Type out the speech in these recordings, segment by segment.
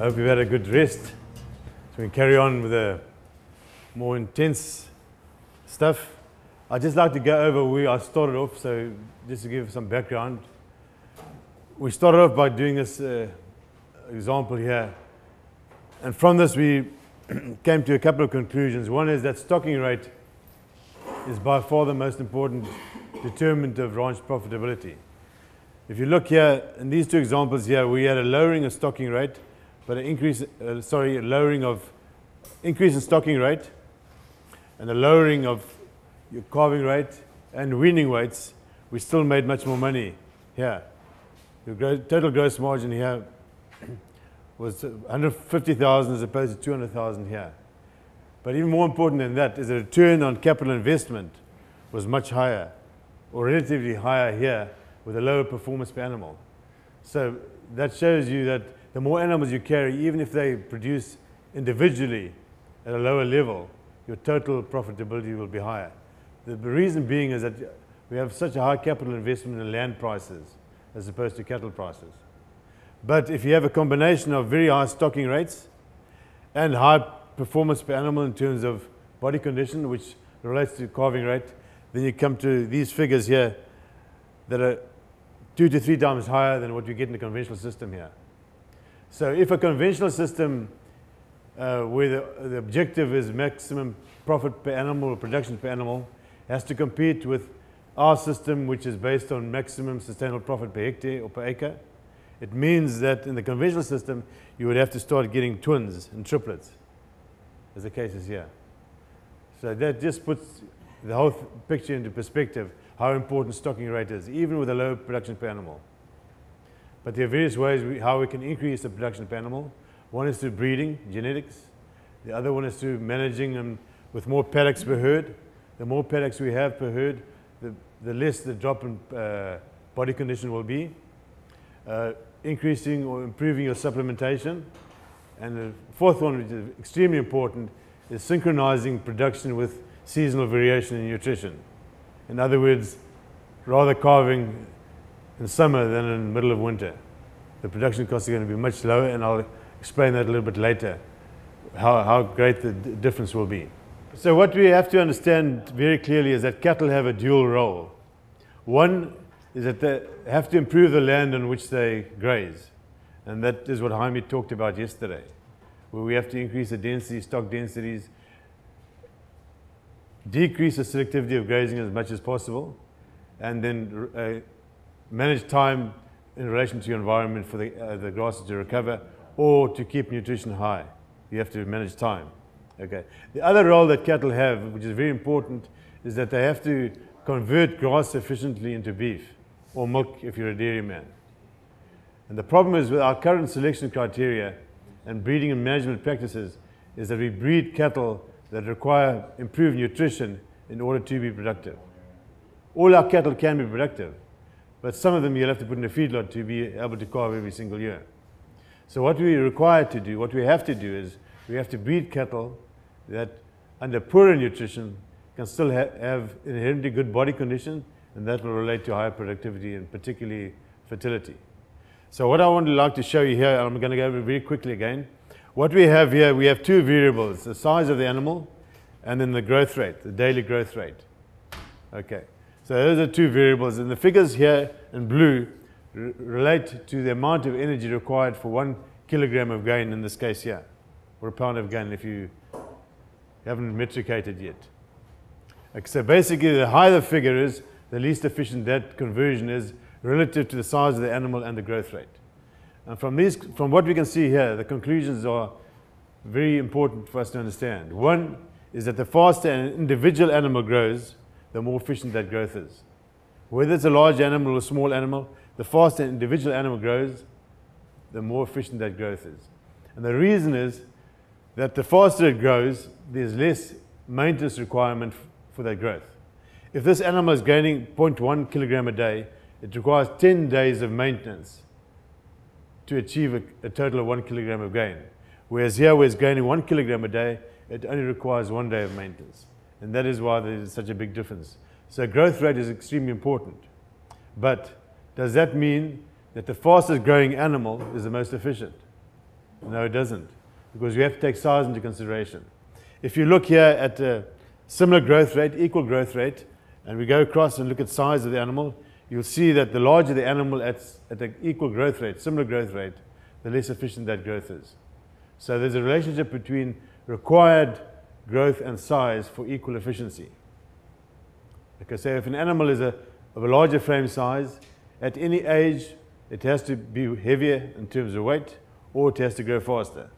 I hope you've had a good rest. So we can carry on with the more intense stuff. I'd just like to go over where I started off, so just to give some background. We started off by doing this uh, example here. And from this, we came to a couple of conclusions. One is that stocking rate is by far the most important determinant of ranch profitability. If you look here, in these two examples here, we had a lowering of stocking rate, but an increase, uh, sorry, lowering of, increase in stocking rate, and a lowering of your calving rate and weaning weights, we still made much more money here. Your gro total gross margin here was 150,000 as opposed to 200,000 here. But even more important than that is the return on capital investment was much higher, or relatively higher here with a lower performance per animal. So that shows you that the more animals you carry, even if they produce individually at a lower level, your total profitability will be higher. The reason being is that we have such a high capital investment in land prices as opposed to cattle prices. But if you have a combination of very high stocking rates and high performance per animal in terms of body condition, which relates to calving rate, then you come to these figures here that are two to three times higher than what you get in the conventional system here. So if a conventional system uh, where the, the objective is maximum profit per animal or production per animal has to compete with our system which is based on maximum sustainable profit per hectare or per acre, it means that in the conventional system you would have to start getting twins and triplets as the case is here. So that just puts the whole picture into perspective how important stocking rate is, even with a low production per animal. But there are various ways we, how we can increase the production of animal. One is through breeding, genetics. The other one is through managing them with more paddocks per herd. The more paddocks we have per herd, the, the less the drop in uh, body condition will be. Uh, increasing or improving your supplementation. And the fourth one, which is extremely important, is synchronizing production with seasonal variation in nutrition. In other words, rather calving in summer than in the middle of winter. The production costs are going to be much lower, and I'll explain that a little bit later, how, how great the difference will be. So what we have to understand very clearly is that cattle have a dual role. One is that they have to improve the land on which they graze. And that is what Jaime talked about yesterday, where we have to increase the density, stock densities, decrease the selectivity of grazing as much as possible, and then uh, manage time in relation to your environment for the, uh, the grasses to recover or to keep nutrition high. You have to manage time. Okay. The other role that cattle have, which is very important, is that they have to convert grass efficiently into beef or milk if you're a dairy man. And the problem is with our current selection criteria and breeding and management practices is that we breed cattle that require improved nutrition in order to be productive. All our cattle can be productive, but some of them you'll have to put in a feedlot to be able to calve every single year. So what we require to do, what we have to do is we have to breed cattle that under poorer nutrition can still ha have inherently good body condition and that will relate to higher productivity and particularly fertility. So what I want to like to show you here, I'm going to go over very quickly again, what we have here, we have two variables, the size of the animal and then the growth rate, the daily growth rate. Okay, so those are two variables. And the figures here in blue relate to the amount of energy required for one kilogram of gain in this case here, or a pound of gain if you haven't metricated yet. Okay, so basically, the higher the figure is, the least efficient that conversion is relative to the size of the animal and the growth rate. And from, these, from what we can see here, the conclusions are very important for us to understand. One is that the faster an individual animal grows, the more efficient that growth is. Whether it's a large animal or a small animal, the faster an individual animal grows, the more efficient that growth is. And the reason is that the faster it grows, there's less maintenance requirement for that growth. If this animal is gaining 0.1 kilogram a day, it requires 10 days of maintenance to achieve a, a, total of one kilogram of gain. Whereas here, where it's gaining one kilogram a day, it only requires one day of maintenance. And that is why there is such a big difference. So growth rate is extremely important. But does that mean that the fastest growing animal is the most efficient? No, it doesn't, because you have to take size into consideration. If you look here at a similar growth rate, equal growth rate, and we go across and look at size of the animal, you'll see that the larger the animal at, at an equal growth rate, similar growth rate, the less efficient that growth is. So there's a relationship between required growth and size for equal efficiency. I say, if an animal is a, of a larger frame size, at any age, it has to be heavier in terms of weight, or it has to grow faster.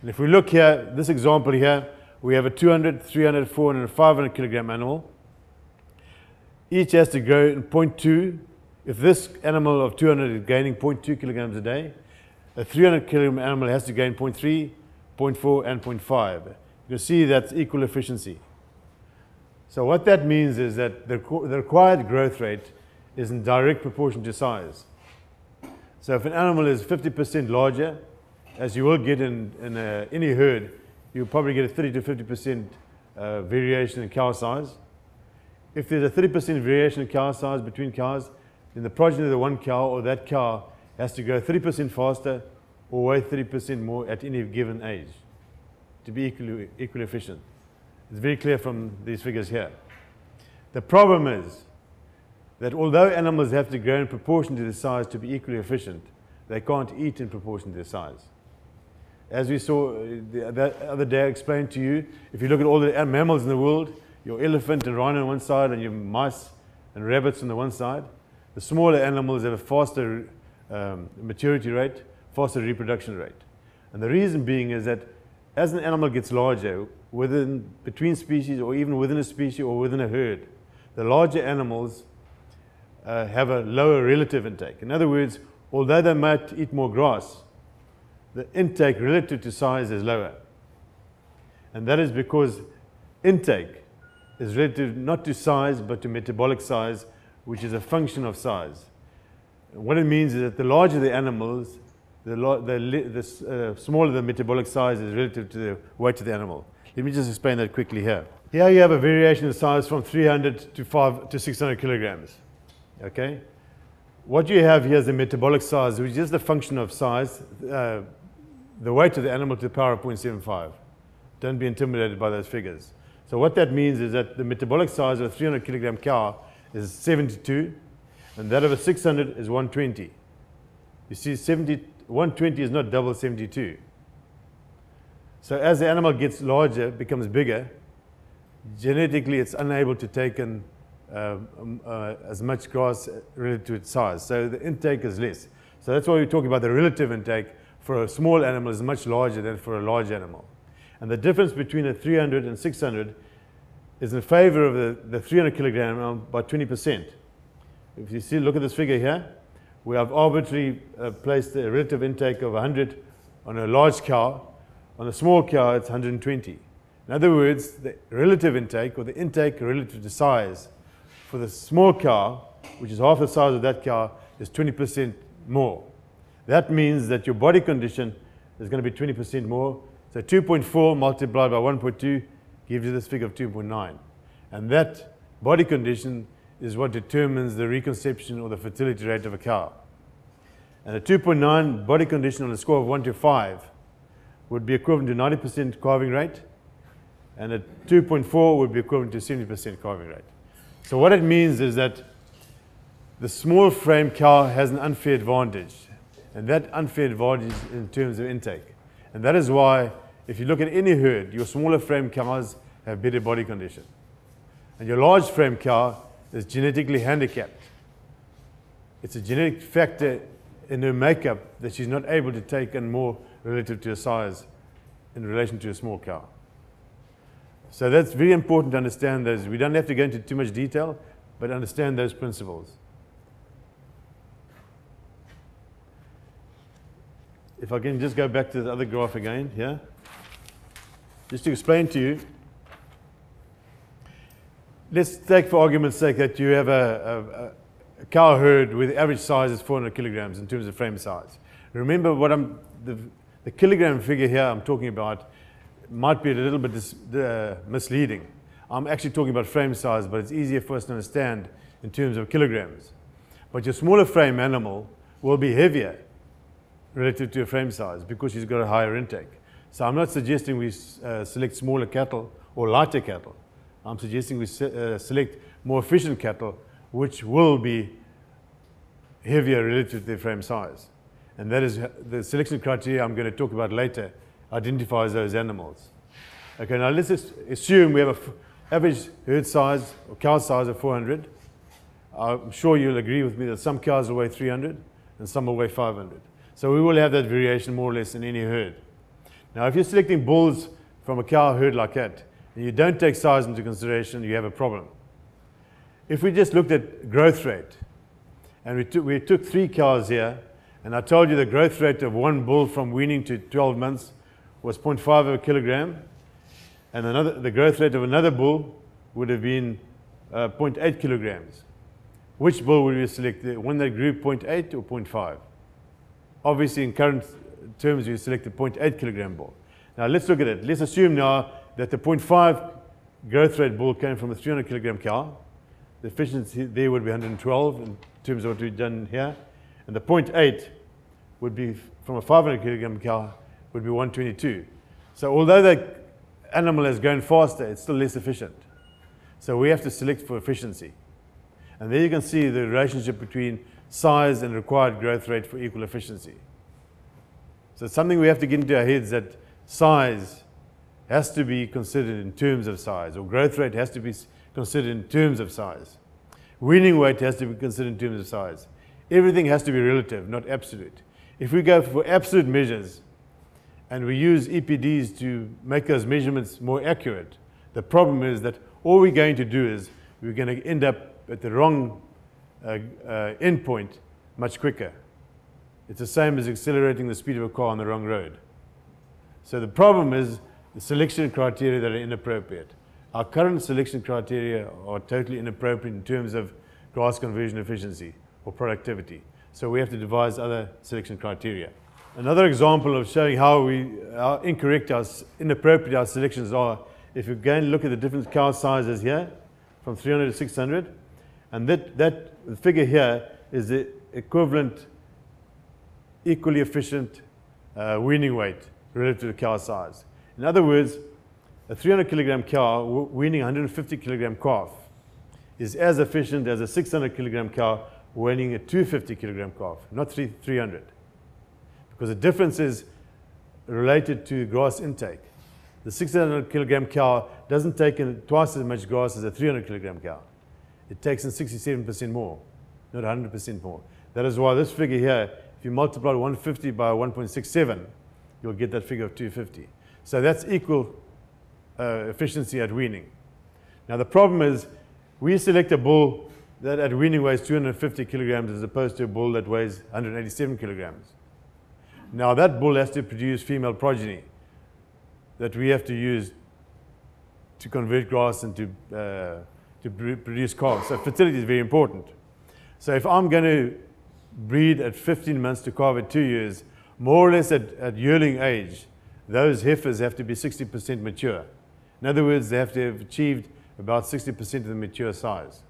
And if we look here, this example here, we have a 200, 300, 400, 500 kilogram animal. Each has to grow in 0.2. If this animal of 200 is gaining 0.2 kilograms a day, a 300 kilogram animal has to gain 0.3, 0.4, and 0.5. You see that's equal efficiency. So what that means is that the, the required growth rate is in direct proportion to size. So if an animal is 50% larger, as you will get in, in a, any herd, you'll probably get a 30 to 50% uh, variation in cow size. If there's a 30% variation in cow size between cows, then the progeny of the one cow or that cow has to grow 30% faster or weigh 30% more at any given age to be equally, equally efficient. It's very clear from these figures here. The problem is that although animals have to grow in proportion to their size to be equally efficient, they can't eat in proportion to their size. As we saw uh, the, other day, I explained to you, if you look at all the mammals in the world, your elephant and rhino on one side and your mice and rabbits on the one side, the smaller animals have a faster um, maturity rate, faster reproduction rate. And the reason being is that as an animal gets larger, within, between species or even within a species or within a herd, the larger animals uh, have a lower relative intake. In other words, although they might eat more grass, the intake relative to size is lower. And that is because intake is relative not to size but to metabolic size, which is a function of size. What it means is that the larger the animals, the, the, the uh, smaller the metabolic size is relative to the weight of the animal. Let me just explain that quickly here. Here you have a variation in size from 300 to, 5, to 600 kilograms. Okay? What you have here is the metabolic size, which is the function of size, uh, the weight of the animal to the power of 0.75. Don't be intimidated by those figures. So what that means is that the metabolic size of a 300 kilogram cow is 72, and that of a 600 is 120. You see, 70, 120 is not double 72. So as the animal gets larger, becomes bigger, genetically it's unable to take in uh, uh, as much grass relative to its size. So the intake is less. So that's why we're talking about the relative intake for a small animal is much larger than for a large animal. And the difference between a 300 and 600 is in favor of the, the 300 kilogram by 20%. If you see, look at this figure here. We have arbitrarily uh, placed a relative intake of 100 on a large cow. On a small cow, it's 120. In other words, the relative intake, or the intake relative to size, for the small cow, which is half the size of that cow, is 20% more. That means that your body condition is going to be 20% more. So 2.4 multiplied by 1.2 gives you this figure of 2.9. And that body condition is what determines the reconception or the fertility rate of a cow. And a 2.9 body condition on a score of 1 to 5 would be equivalent to 90% calving rate, and a 2.4 would be equivalent to 70% calving rate. So what it means is that the small frame cow has an unfair advantage, and that unfair advantage is in terms of intake. And that is why, if you look at any herd, your smaller frame cows have better body condition. And your large frame cow is genetically handicapped. It's a genetic factor in her makeup that she's not able to take in more relative to her size in relation to a small cow. So that's very important to understand those. We don't have to go into too much detail, but understand those principles. If I can just go back to the other graph again, yeah? Just to explain to you, let's take for argument's sake that you have a, a, a, cow herd with average size is 400 kilograms in terms of frame size. Remember what I'm, the, the kilogram figure here I'm talking about might be a little bit dis, uh, misleading. I'm actually talking about frame size, but it's easier for us to understand in terms of kilograms. But your smaller frame animal will be heavier relative to your frame size because she's got a higher intake. So I'm not suggesting we uh, select smaller cattle or lighter cattle. I'm suggesting we se uh, select more efficient cattle, which will be heavier relative to their frame size. And that is the selection criteria I'm going to talk about later, identifies those animals. Okay, now let's assume we have an average herd size or cow size of 400. I'm sure you'll agree with me that some cows will weigh 300 and some will weigh 500. So we will have that variation more or less in any herd. Now, if you're selecting bulls from a cow herd like that, and you don't take size into consideration, you have a problem. If we just looked at growth rate, and we, took, we took three cows here, and I told you the growth rate of one bull from weaning to 12 months was 0.5 of a kilogram, and another, the growth rate of another bull would have been uh, 0.8 kilograms. Which bull would we select? The one that grew 0.8 or 0.5? Obviously, in current terms, you select the 0.8 kilogram bull. Now, let's look at it. Let's assume now that the 0.5 growth rate bull came from a 300 kilogram cow. The efficiency there would be 112 in terms of what we've done here. And the 0.8 would be from a 500 kilogram cow would be 122. So although the animal has grown faster, it's still less efficient. So we have to select for efficiency. And there you can see the relationship between size and required growth rate for equal efficiency. So it's something we have to get into our heads that size has to be considered in terms of size, or growth rate has to be considered in terms of size. Weaning weight has to be considered in terms of size. Everything has to be relative, not absolute. If we go for absolute measures and we use EPDs to make those measurements more accurate, the problem is that all we're going to do is we're going to end up at the wrong uh, uh, endpoint much quicker. It's the same as accelerating the speed of a car on the wrong road. So the problem is the selection criteria that are inappropriate. Our current selection criteria are totally inappropriate in terms of grass conversion efficiency or productivity. So we have to devise other selection criteria. Another example of showing how, we, how incorrect our, inappropriate our selections are, if you go and look at the different cow sizes here, from 300 to 600, and that, that figure here is the equivalent, equally efficient uh, weaning weight relative to the cow size. In other words, a 300 kilogram cow weaning 150 kilogram calf is as efficient as a 600 kilogram cow weaning a 250 kilogram calf, not 300. Because the difference is related to grass intake. The 600 kilogram cow doesn't take in twice as much grass as a 300 kilogram cow. It takes in 67% more, not 100% more. That is why this figure here, if you multiply 150 by 1.67, you'll get that figure of 250. So that's equal uh, efficiency at weaning. Now the problem is we select a bull that at weaning weighs 250 kilograms as opposed to a bull that weighs 187 kilograms. Now that bull has to produce female progeny that we have to use to convert grass into uh, to produce calves. So fertility is very important. So if I'm going to breed at 15 months to calve at two years, more or less at, at yearling age, those heifers have to be 60% mature. In other words, they have to have achieved about 60% of the mature size.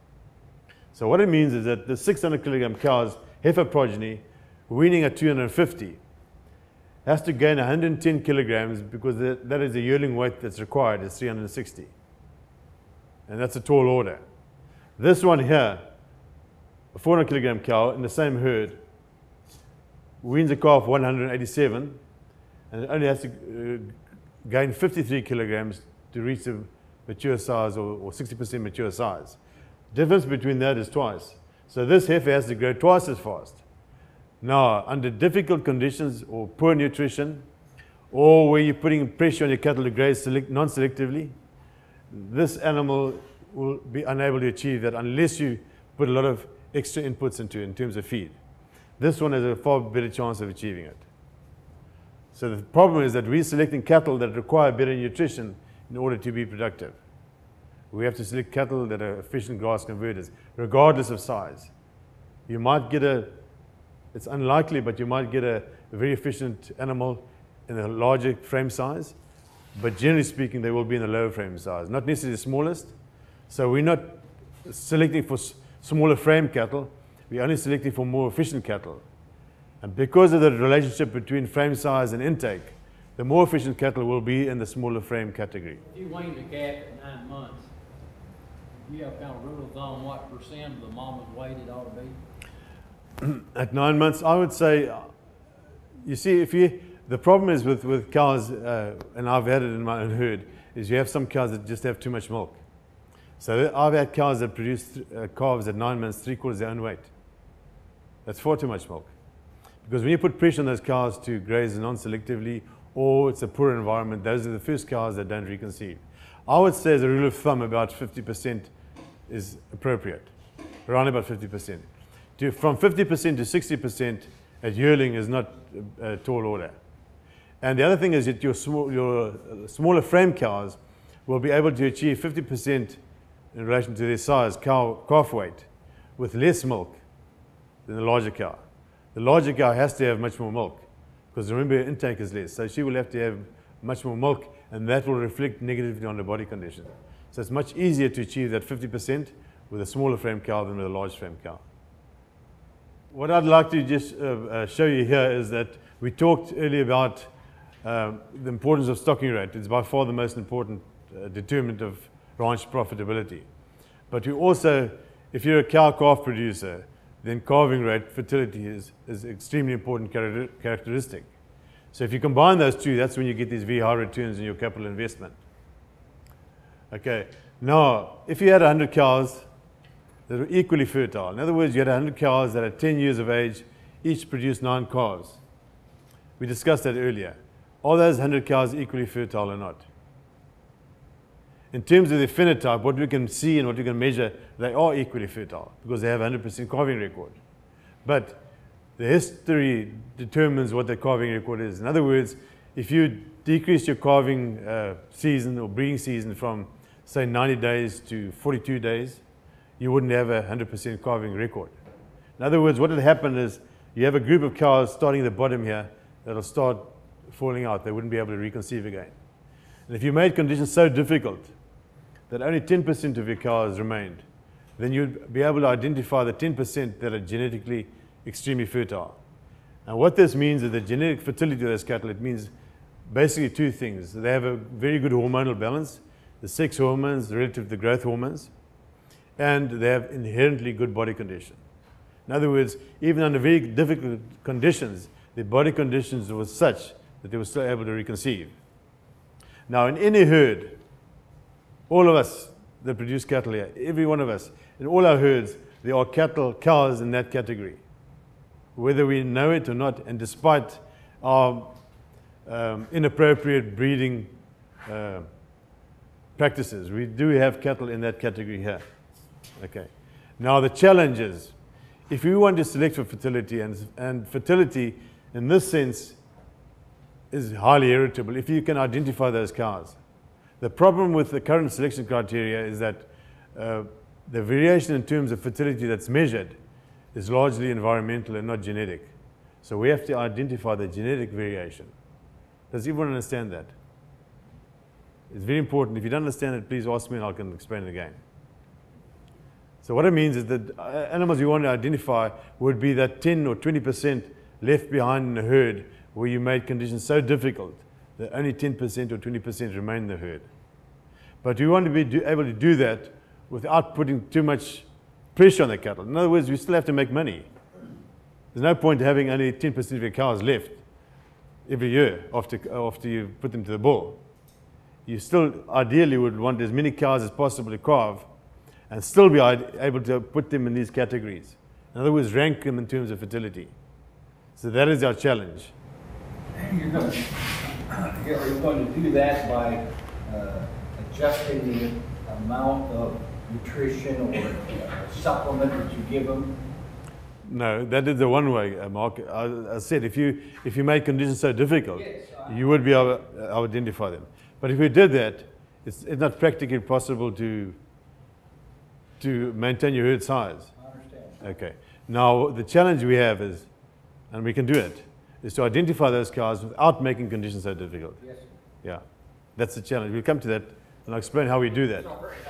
So what it means is that the 600 kilogram cow's heifer progeny, weaning at 250, has to gain 110 kilograms because that is the yearling weight that's required is 360 and that's a tall order. This one here, a 400 kilogram cow in the same herd, weans a calf 187, and it only has to uh, gain 53 kilograms to reach the mature size or, or 60% mature size. Difference between that is twice. So this heifer has to grow twice as fast. Now, under difficult conditions or poor nutrition, or where you're putting pressure on your cattle to graze non-selectively, this animal will be unable to achieve that unless you put a lot of extra inputs into it in terms of feed. This one has a far better chance of achieving it. So the problem is that we're selecting cattle that require better nutrition in order to be productive. We have to select cattle that are efficient grass converters, regardless of size. You might get a, it's unlikely, but you might get a, a very efficient animal in a larger frame size, but generally speaking, they will be in the lower frame size, not necessarily the smallest. So we're not selecting for smaller frame cattle, we're only selecting for more efficient cattle. And because of the relationship between frame size and intake, the more efficient cattle will be in the smaller frame category. If you weaned the calf at nine months, you have kind of rule of thumb what percent of the mama's weight it ought to be? At nine months, I would say, uh, you see, if you, the problem is with, with cows, uh, and I've had it in my own herd, is you have some cows that just have too much milk. So I've had cows that produce uh, calves at nine months, three quarters their own weight. That's far too much milk. Because when you put pressure on those cows to graze non selectively or it's a poor environment, those are the first cows that don't reconceive. I would say, as a rule of thumb, about 50% is appropriate, around about 50%. To, from 50% to 60% at yearling is not a, a tall order. And the other thing is that your, small, your uh, smaller frame cows will be able to achieve 50% in relation to their size, cow, calf weight, with less milk than the larger cow. The larger cow has to have much more milk because remember, her intake is less. So she will have to have much more milk, and that will reflect negatively on the body condition. So it's much easier to achieve that 50% with a smaller frame cow than with a large frame cow. What I'd like to just uh, uh, show you here is that we talked earlier about um, the importance of stocking rate. It's by far the most important uh, determinant of ranch profitability. But you also, if you're a cow calf producer, then calving rate, fertility is, is extremely important char- characteristic. So if you combine those two, that's when you get these very high returns in your capital investment. Okay, now if you had 100 cows that were equally fertile, in other words, you had 100 cows that at 10 years of age each produced nine calves. We discussed that earlier. Are those 100 cows equally fertile or not? In terms of their phenotype, what we can see and what we can measure, they are equally fertile because they have 100% calving record. But the history determines what the calving record is. In other words, if you decrease your calving uh, season or breeding season from, say, 90 days to 42 days, you wouldn't have a 100% calving record. In other words, what will happen is you have a group of cows starting at the bottom here that'll start falling out. They wouldn't be able to reconceive again. And if you made conditions so difficult that only 10% of your cows remained, then you'd be able to identify the 10% that are genetically extremely fertile. And what this means is the genetic fertility of those cattle, it means basically two things. They have a very good hormonal balance, the sex hormones relative to the growth hormones, and they have inherently good body condition. In other words, even under very difficult conditions, the body conditions were such that they were still able to reconceive. Now, in any herd, all of us that produce cattle here, every one of us, in all our herds, there are cattle, cows in that category. Whether we know it or not, and despite our um, inappropriate breeding uh, practices, we do have cattle in that category here. Okay. Now, the challenge is if you want to select for fertility, and, and fertility in this sense is highly heritable, if you can identify those cows. The problem with the current selection criteria is that uh, the variation in terms of fertility that's measured is largely environmental and not genetic. So we have to identify the genetic variation. Does everyone understand that? It's very important. If you don't understand it, please ask me and I can explain it again. So what it means is that uh, animals you want to identify would be that 10 or 20% left behind in the herd where you made conditions so difficult that only 10% or 20% remain in the herd. But we want to be do, able to do that without putting too much pressure on the cattle. In other words, we still have to make money. There's no point having only 10% of your cows left every year after, after you put them to the bull. You still ideally would want as many cows as possible to calve and still be able to put them in these categories. In other words, rank them in terms of fertility. So that is our challenge. You're going to, you're going to do that by uh, adjusting the amount of nutrition or supplement that you give them? No, that is the one way, uh, Mark. I, I, said if you if you made conditions so difficult, yes, you would be able to uh, identify them. But if we did that, it's, it's not practically possible to to maintain your herd size. I understand. Okay. Now the challenge we have is, and we can do it, is to identify those cows without making conditions so difficult. Yes. Yeah, that's the challenge. We'll come to that and I'll explain how we do that.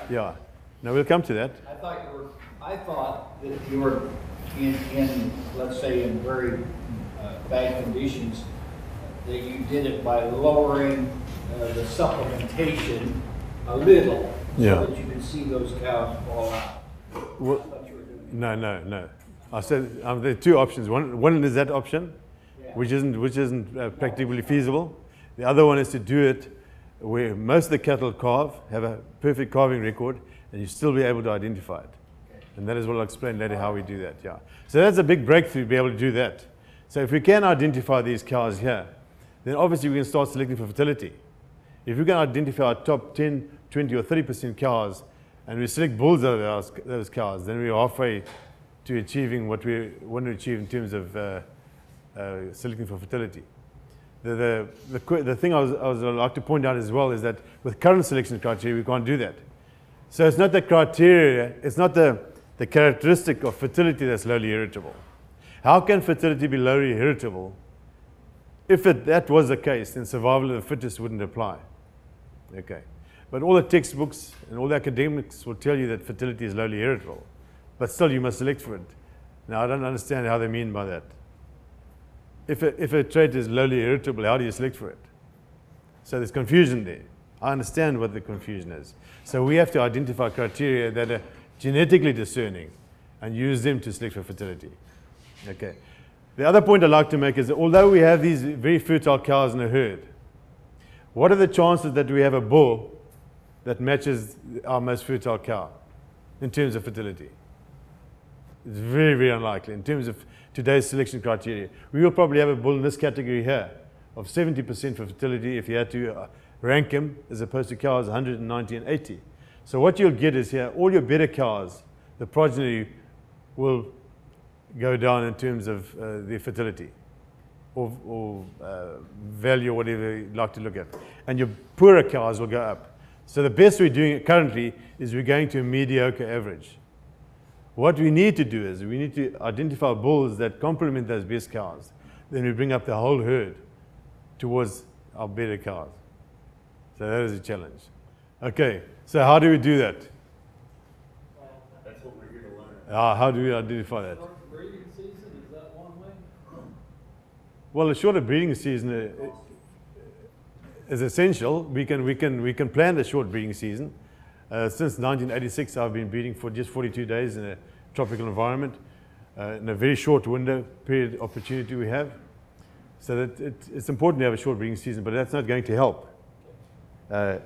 Yeah. Now we'll come to that. I thought you were, I thought that you were in, in let's say, in very uh, bad conditions, that you did it by lowering uh, the supplementation a little, Yeah. so that you can see those cows fall out. Well, I thought you were doing no, no, no. I said um, there are two options. One, one is that option. Which isn't, which isn't uh, practically feasible. The other one is to do it where most of the cattle calve, have a perfect calving record, and you still be able to identify it. And that is what I'll explain later how we do that. Yeah. So that's a big breakthrough to be able to do that. So if we can identify these cows here, then obviously we can start selecting for fertility. If we can identify our top 10, 20, or 30% cows, and we select bulls out of those, those cows, then we're halfway to achieving what we want to achieve in terms of uh, uh, selecting for fertility. The, the, the, the thing I was, I like to point out as well is that with current selection criteria, we can't do that. So it's not the criteria, it's not the, the characteristic of fertility that's lowly heritable. How can fertility be lowly heritable? If it, that was the case, then survival of the fittest wouldn't apply. Okay. But all the textbooks and all the academics will tell you that fertility is lowly heritable. But still, you must select for it. Now, I don't understand how they mean by that. If a, if a trait is lowly heritable, how do you select for it? So there's confusion there. I understand what the confusion is. So we have to identify criteria that are genetically discerning and use them to select for fertility. Okay. The other point I'd like to make is that although we have these very fertile cows in a herd, what are the chances that we have a bull that matches our most fertile cow in terms of fertility? It's very, very unlikely in terms of today's selection criteria. We will probably have a bull in this category here of 70% for fertility if you had to uh, rank him as opposed to cows 190 and 80. So what you'll get is here, all your better cows, the progeny will go down in terms of uh, their fertility or, or uh, value or whatever you like to look at. And your poorer cows will go up. So the best we're doing currently is we're going to a mediocre average. What we need to do is we need to identify bulls that complement those best cows. Then we bring up the whole herd towards our better cows. So that is a challenge. Okay, so how do we do that? That's what we're here to learn. Uh, how do we identify that? Breeding season, is that one way? Well, a shorter breeding season uh, is essential. We can, we can, we can plan the short breeding season. Uh, since 1986, I've been breeding for just 42 days in a tropical environment, uh, in a very short window period opportunity we have. So that it, it's important to have a short breeding season, but that's not going to help. Uh,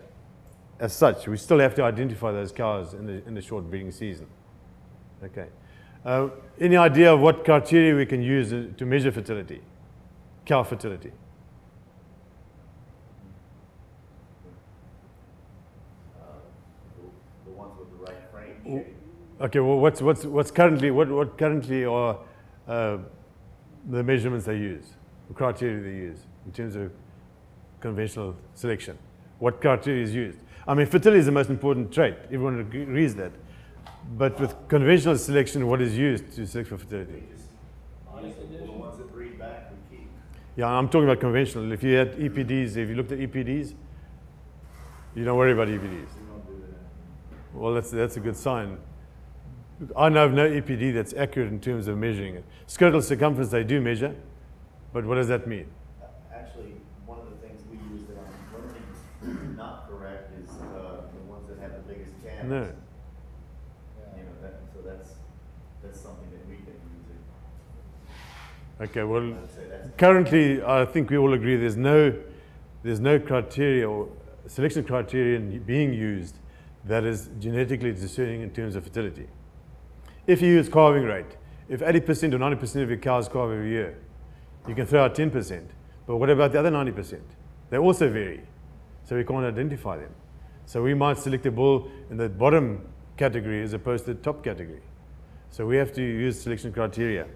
as such, we still have to identify those cows in the, in the short breeding season. Okay. Uh, any idea of what criteria we can use uh, to measure fertility? Cow fertility. Uh, the, the ones with the right frame W- shape. Okay, well, what's, what's, what's currently, what, what currently are uh, the measurements they use, the criteria they use in terms of conventional selection? What criteria is used? I mean, fertility is the most important trait. Everyone agrees that. But with conventional selection, what is used to select for fertility? We just Body use the- the ones that breed back, we keep. Yeah, I'm talking about conventional. If you had EPDs, if you looked at EPDs, you don't worry about EPDs. We don't do that. Well, that's, that's a good sign. I know of no EPD that's accurate in terms of measuring it. Scrotal circumference they do measure, but what does that mean? Actually, one of the things we use that I'm learning is not correct is, uh, the ones that have the biggest calves. No. You know, that, so that's, that's something that we can use. Okay, well, I'd say that's currently, I think we all agree there's no, there's no criteria or selection criterion being used that is genetically discerning in terms of fertility. If you use calving rate, if 80% or 90% of your cows calve every year, you can throw out 10%. But what about the other 90%? They also vary. So we can't identify them. So we might select a bull in the bottom category as opposed to the top category. So we have to use selection criteria.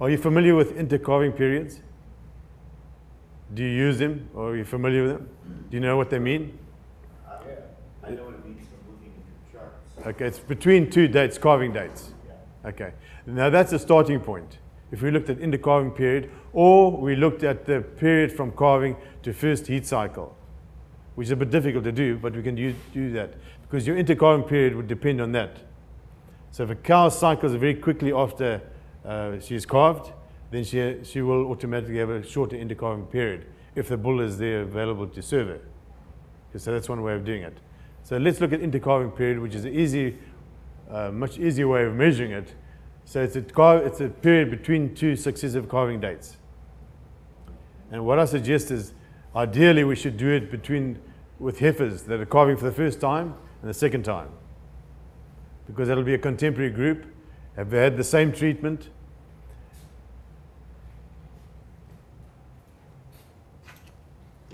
Are you familiar with intercalving periods? Do you use them or are you familiar with them? Do you know what they mean? I, I know what it means from looking at your charts. Okay, it's between two dates, calving dates. Okay, now that's a starting point. If we looked at intercalving period, or we looked at the period from calving to first heat cycle, which is a bit difficult to do, but we can do, do that because your intercalving period would depend on that. So if a cow cycles very quickly after uh, she's calved, then she, she will automatically have a shorter intercalving period if the bull is there available to serve her. So that's one way of doing it. So let's look at intercalving period, which is an easy, uh, much easier way of measuring it. So it's a, it's a period between two successive calving dates. And what I suggest is ideally we should do it between with heifers that are calving for the first time and the second time. Because that'll be a contemporary group, have they had the same treatment.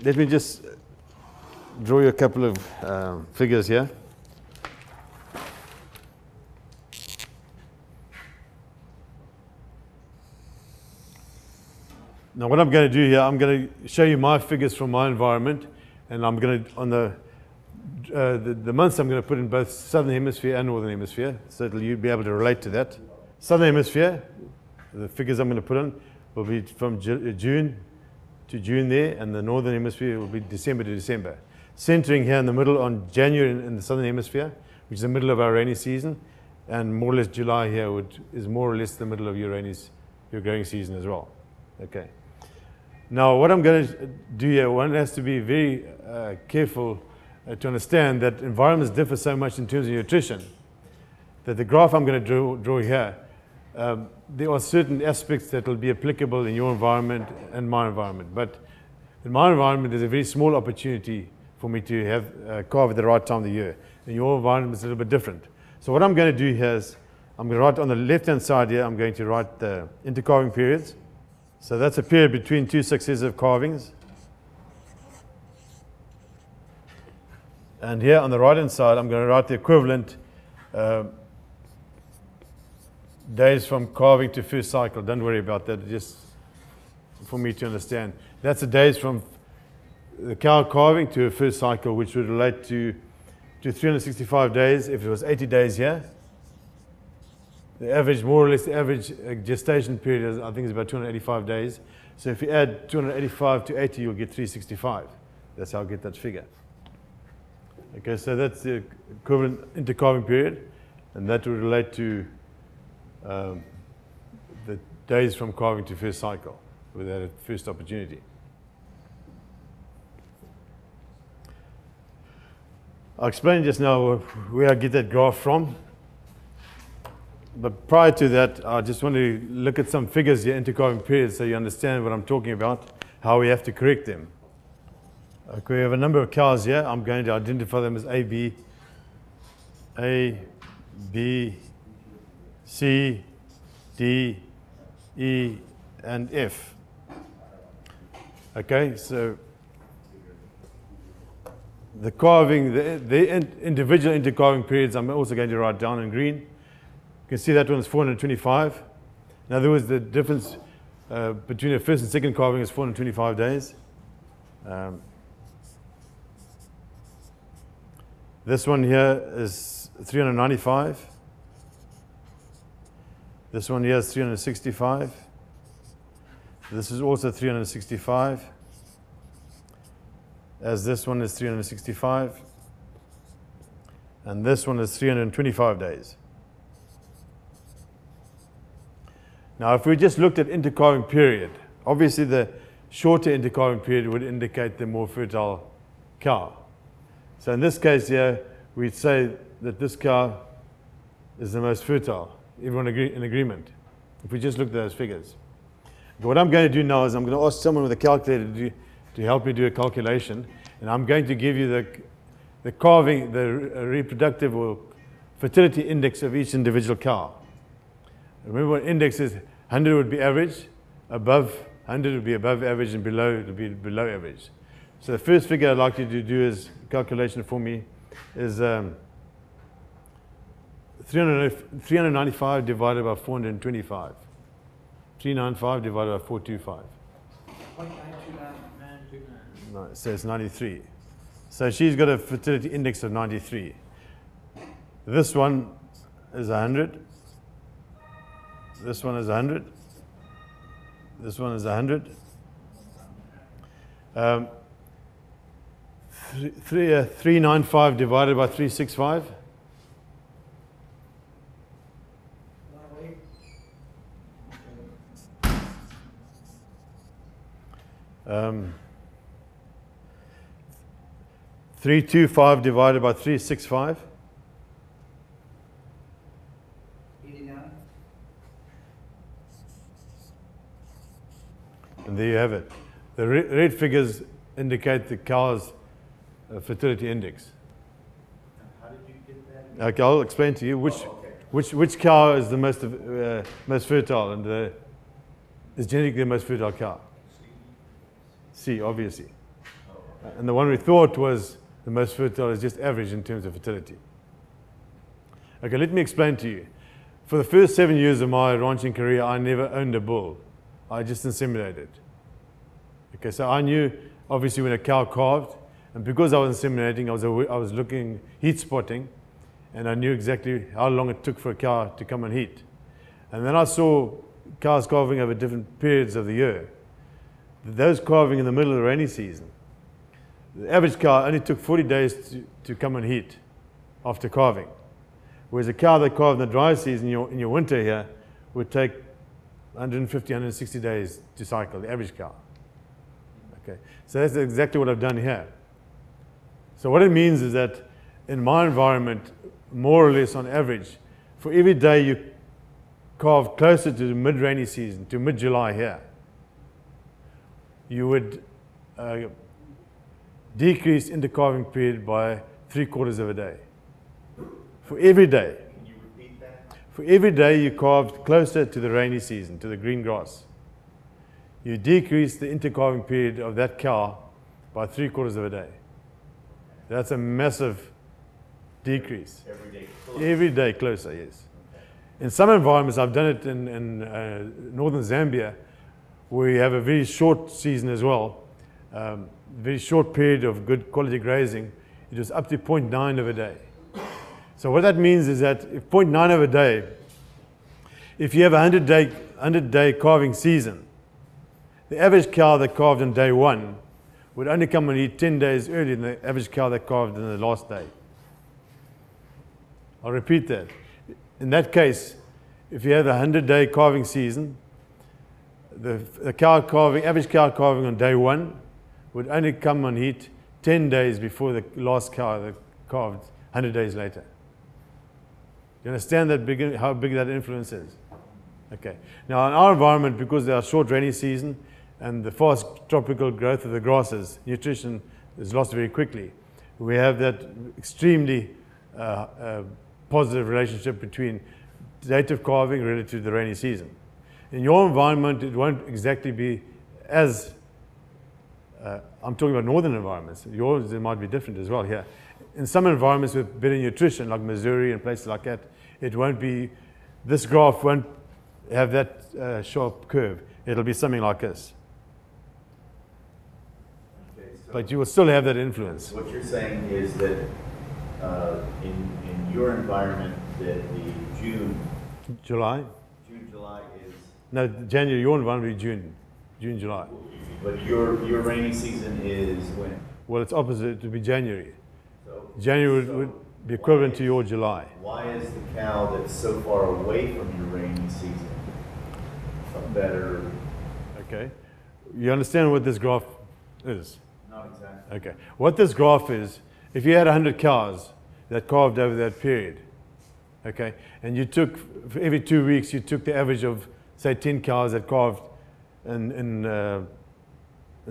Let me just draw you a couple of um, figures here. Now, what I'm going to do here, I'm going to show you my figures from my environment, and I'm going to, on the, uh, the, the months, I'm going to put in both Southern Hemisphere and Northern Hemisphere, so that you'll be able to relate to that. Southern Hemisphere, the figures I'm going to put in will be from June to June there, and the Northern Hemisphere will be December to December. Centering here in the middle on January in, in the Southern Hemisphere, which is the middle of our rainy season, and more or less July here would, is more or less the middle of your rainy, your growing season as well. Okay. Now, what I'm going to do here, one has to be very uh, careful uh, to understand that environments differ so much in terms of nutrition that the graph I'm going to draw, draw here, um, there are certain aspects that will be applicable in your environment and my environment. But in my environment, there's a very small opportunity for me to have uh, calve at the right time of the year. In your environment, it's a little bit different. So what I'm going to do here is, I'm going to write on the left-hand side here, I'm going to write the intercalving periods. So that's a period between two successive calvings. And here on the right hand side, I'm going to write the equivalent uh, days from calving to first cycle. Don't worry about that, just for me to understand. That's the days from the cow calving to a first cycle, which would relate to, to 365 days if it was 80 days here. The average, more or less, the average uh, gestation period, is, I think, is about 285 days. So if you add 285 to 80, you'll get 365. That's how I get that figure. Okay, so that's the equivalent intercalving period, and that would relate to um, the days from calving to first cycle, with that first opportunity. I explained just now where I get that graph from. But prior to that, I just want to look at some figures here, intercalving periods, so you understand what I'm talking about, how we have to correct them. Okay, we have a number of cows here. I'm going to identify them as A, B, A, B, C, D, E, and F. Okay, so the calving, the, the in- individual intercalving periods, I'm also going to write down in green. You can see that one is 425. In other words, the difference uh, between the first and second calving is 425 days. Um, this one here is 395. This one here is 365. This is also 365. As this one is 365. And this one is 325 days. Now, if we just looked at intercalving period, obviously the shorter intercalving period would indicate the more fertile cow. So in this case here, we'd say that this cow is the most fertile. Everyone agree, in agreement? If we just looked at those figures. But what I'm going to do now is I'm going to ask someone with a calculator to, do, to help me do a calculation, and I'm going to give you the, the calving, the reproductive or fertility index of each individual cow. Remember, what index is 100 would be average, above 100 would be above average, and below would be below average. So the first figure I'd like you to do is calculation for me is um, 300 395 divided by 425. 395 divided by 425. Point nine two nine, nine two nine. No, so it's 93. So she's got a fertility index of 93. This one is 100. This one is 100. This one is 100. Um, three, three, uh, 395 divided by 365. Um, 325 divided by 365. Eighty-nine? And there you have it. The re- red figures indicate the cow's uh, fertility index. How did you get that? Okay, I'll explain to you which, Oh, okay. which, which cow is the most, uh, most fertile and the, is genetically the most fertile cow. C, obviously. And the one we thought was the most fertile is just average in terms of fertility. Okay, let me explain to you. For the first seven years of my ranching career, I never owned a bull. I just inseminated. Okay, so I knew obviously when a cow calved, and because I was inseminating, I was, I was looking heat spotting, and I knew exactly how long it took for a cow to come and heat. And then I saw cows calving over different periods of the year. Those calving in the middle of the rainy season, the average cow only took 40 days to, to come and heat after calving. Whereas a cow that calved in the dry season, in your, in your winter here, would take 150, 160 days to cycle, the average cow. Okay, so that's exactly what I've done here. So what it means is that in my environment, more or less on average, for every day you calve closer to the mid-rainy season, to mid-July here, you would uh, decrease in the calving period by three quarters of a day. For every day. Can you repeat that? For every day you calved closer to the rainy season, to the green grass, you decrease the intercalving period of that cow by three quarters of a day. That's a massive decrease. Every day closer. Every day closer, yes. In some environments, I've done it in, in uh, northern Zambia, where you have a very short season as well, um, very short period of good quality grazing. It was up to 0.9 of a day. So what that means is that if 0.9 of a day, if you have a 100 day, 100 day calving season, the average cow that calved on day one would only come and eat 10 days earlier than the average cow that calved on the last day. I'll repeat that. In that case, if you have a 100 day calving season, the, the cow calving, average cow calving on day one would only come on heat 10 days before the last cow that calved 100 days later. You understand that big, how big that influence is? Okay. Now, in our environment, because there are short rainy season and the fast tropical growth of the grasses, nutrition is lost very quickly. We have that extremely uh, uh, positive relationship between date of calving relative to the rainy season. In your environment, it won't exactly be as, uh, I'm talking about northern environments. Yours, it might be different as well here. In some environments with better nutrition, like Missouri and places like that, it won't be, this graph won't have that uh, sharp curve. It'll be something like this. Okay, so But you will still have that influence. what you're saying is that uh, in, in your environment, that the June, July? June, July is, No, January, your environment will be June. June, July. But your, your rainy season is when? Well, it's opposite, it would be January. So January would, So would be equivalent to your July. Why is the cow that's so far away from your rainy season a better, Okay? You understand what this graph is? not exactly, Okay. What this graph is, if you had 100 cows that calved over that period, okay, and you took, for every two weeks, you took the average of, say, 10 cows that calved in, in, uh,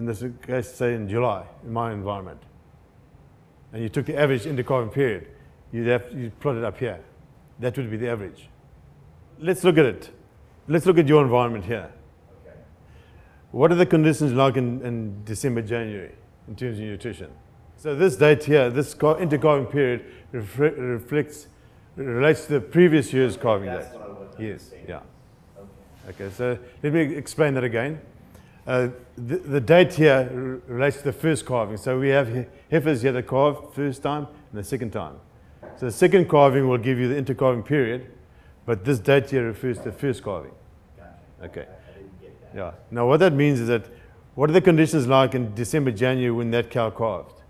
in this case, say in July, in my environment, and you took the average in the calving period, you'd have, you'd plot it up here. That would be the average. Let's look at it. Let's look at your environment here. okay. What are the conditions like in, in December, January in terms of nutrition? So this date here, this car- intercalving period reflects, relates to the previous year's calving That's date. what I wasn't Yes, yeah. Okay. Okay, so let me explain that again. Uh, the, the date here relates to the first calving. So we have he- heifers here that calved first time and the second time. So the second calving will give you the intercalving period, but this date here refers to the first calving. Gotcha. Okay. I I didn't get that. Yeah. Now, what that means is that what are the conditions like in December, January when that cow calved?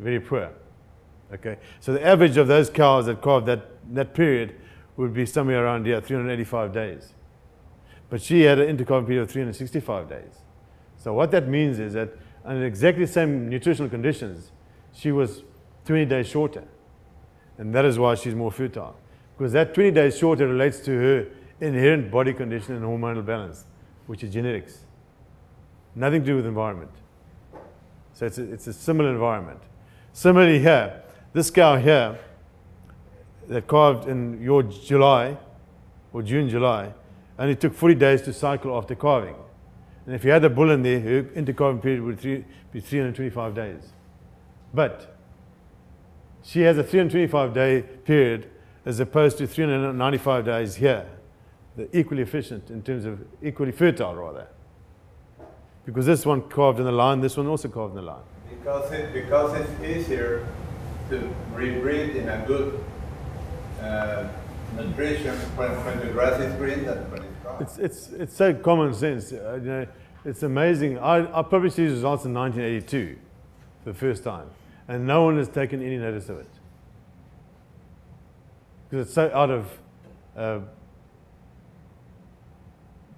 Very poor. Okay. So the average of those cows that calved that, that period would be somewhere around here, 385 days. But she had an intercalving period of 365 days. So what that means is that under exactly the same nutritional conditions, she was 20 days shorter. And that is why she's more fertile. Because that 20 days shorter relates to her inherent body condition and hormonal balance, which is genetics. Nothing to do with environment. So it's a, it's a similar environment. Similarly here, this cow here that calved in your July or June, July, only took 40 days to cycle after calving. And if you had a bull in there, her intercalving period would three, be 325 days. But she has a 325 day period as opposed to 395 days here. They're equally efficient in terms of equally fertile, rather. Because this one calved in the line, this one also calved in the line. Because it, because it's easier to rebreed in a good uh, nutrition when, when the grass is green than when it's. It's, it's, it's so common sense. Uh, you know, it's amazing. I, I published these results in 1982 for the first time, and no one has taken any notice of it. Because it's so out of uh,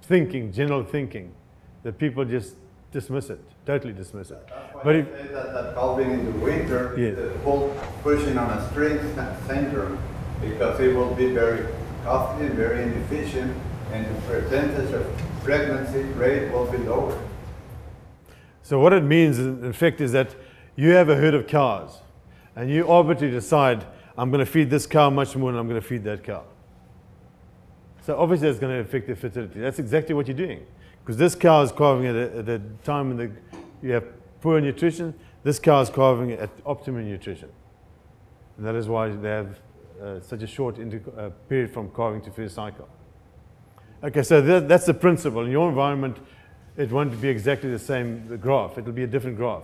thinking, general thinking, that people just dismiss it, totally dismiss it. That's why But if, that, that calving in the winter, Yeah. the bull pushing on a string syndrome, because it will be very costly, very inefficient, and the percentage of pregnancy rate will be lower. So what it means, in effect, is that you have a herd of cows, and you arbitrarily decide, I'm going to feed this cow much more than I'm going to feed that cow. So obviously, that's going to affect the fertility. That's exactly what you're doing, because this cow is calving at a, at a time when the, you have poor nutrition. This cow is calving at optimum nutrition, and that is why they have uh, such a short uh, period from calving to first cycle. Okay, so that, that's the principle. In your environment, it won't be exactly the same the graph. It'll be a different graph.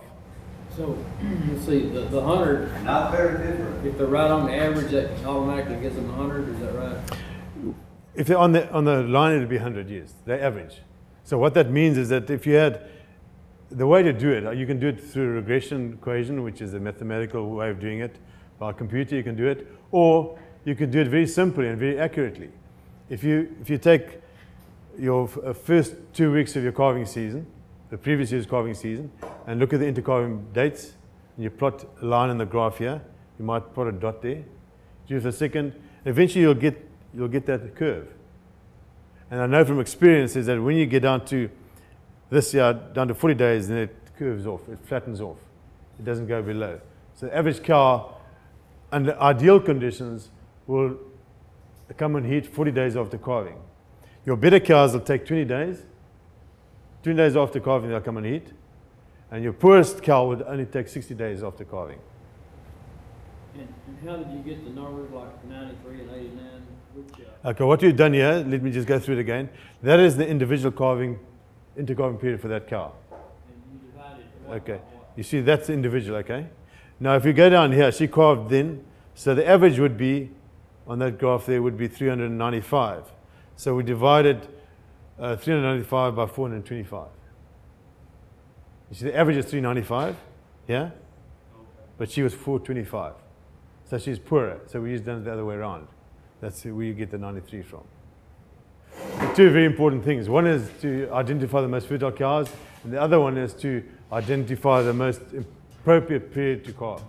So, let's see, the, the hundred, Not very different. if they're right on the average, that automatically gives them a hundred, is that right? If they're on the, on the line, it'll be 100 years. They average. So what that means is that if you had, the way to do it, uh, you can do it through a regression equation, which is a mathematical way of doing it. By a computer, you can do it. Or you can do it very simply and very accurately. If you, if you take your uh, first two weeks of your calving season, the previous year's calving season, and look at the intercalving dates, and you plot a line in the graph here, you might put a dot there. Do the second, eventually you'll get, you'll get that curve. And I know from experience is that when you get down to this year, down to 40 days, then it curves off, it flattens off. It doesn't go below. So the average cow, under ideal conditions, will come and heat 40 days after calving. Your better cows will take 20 days. 20 days after calving, they'll come and eat. And your poorest cow would only take 60 days after calving. And, and how did you get the numbers like ninety-three and eighty-nine? Which, uh, Okay, what we've done here, let me just go through it again. That is the individual calving, intercalving period for that cow. you Okay. You see, that's individual, okay? Now, if you go down here, she calved then, so the average would be, on that graph there, would be 395. So we divided uh, 395 by 425. You see, the average is 395, yeah? But she was 425. So she's poorer. So we just done it the other way around. That's where you get the 93 from. Two very important things. One is to identify the most fertile cows, and the other one is to identify the most appropriate period to calve.